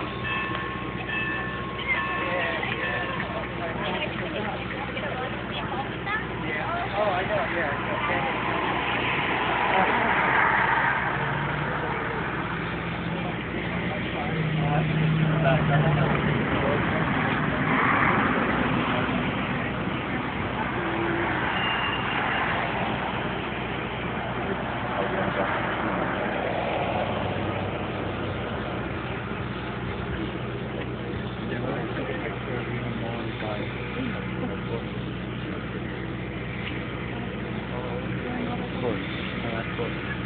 Yeah, yeah. Oh, I know, yeah. yeah. people.